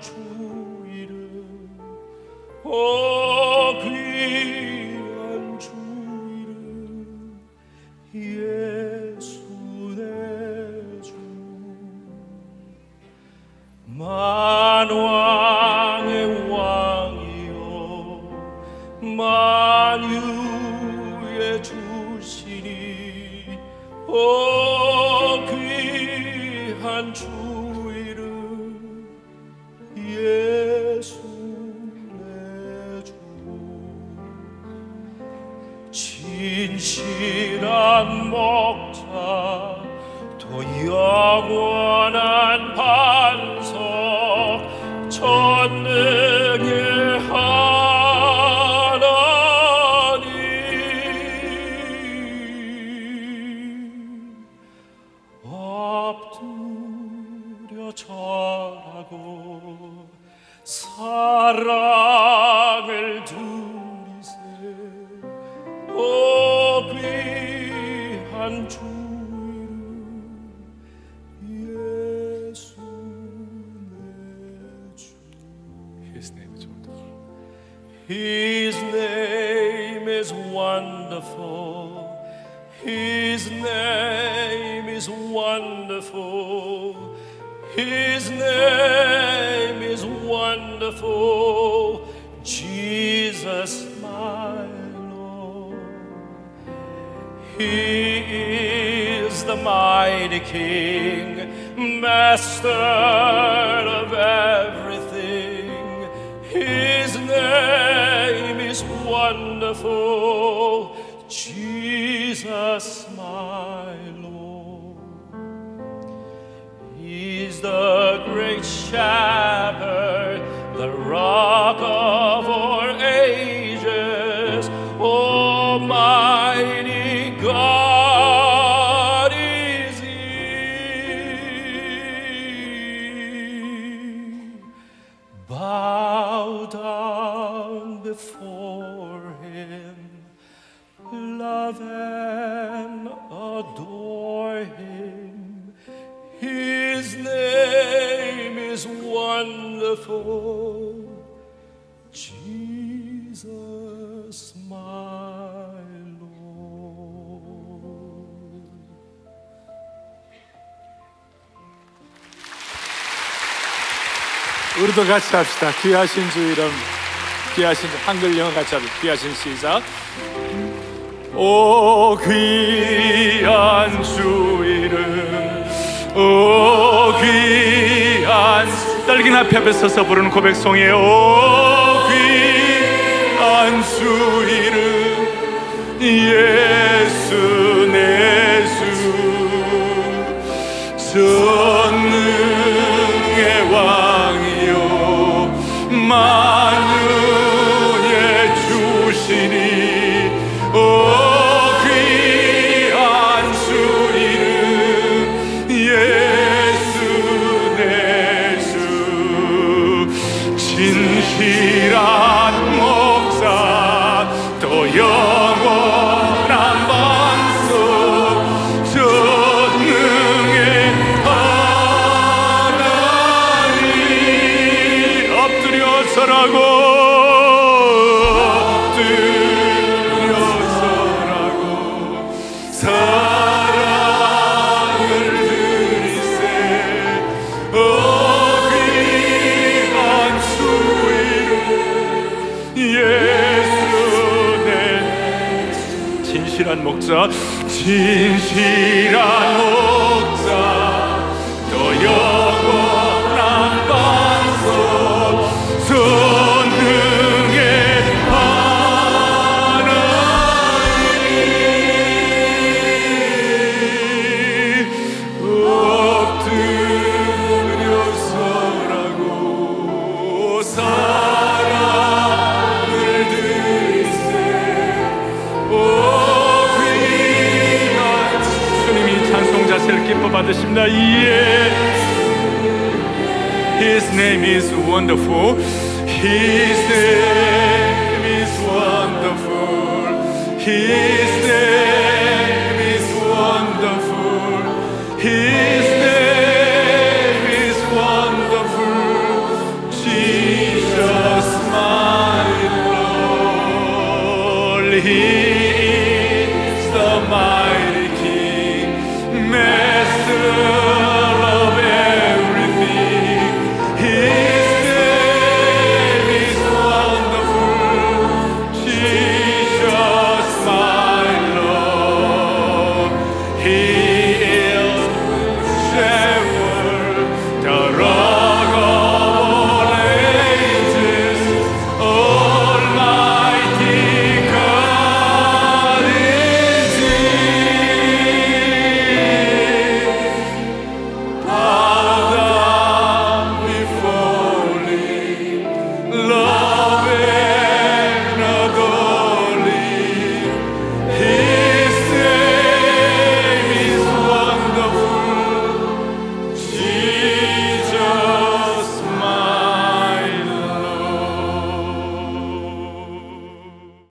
주 이름 오 귀한 주 이름 예수 내 주. 만왕의 왕이여 만유의 주시니. 오 진실한 목자 또 영원한 반석 전능의 하나님. 엎드려 절하고 사랑을 오 귀한 주 이름 예수 내주 His name is wonderful. His name is wonderful. His name is wonderful. His name is wonderful. Jesus, my Lord. he is the mighty King, Master of everything. His name is wonderful, Jesus, my Lord. He's the great shepherd, the rock of love and adore Him. His name is wonderful, Jesus, my Lord. 우리도 같이 합시다. 귀하신 주 이름, 귀하신 주, 한글 영어 같이 합시다. 귀하신 시작. 오 귀한 주 이름, 오 귀한 앞에 앞에 서서 부르는 고백송이에요. 오 귀한 주 이름, 예수 진실한 목사 또 영원한 반석 전능의 하나님. 엎드려 서라고 진실한 목자 진실한 목자 또 영원한 반석 선능의 하나님 엎드려 서라고 사 받으십니다 예 His name is wonderful His name is wonderful His Amen.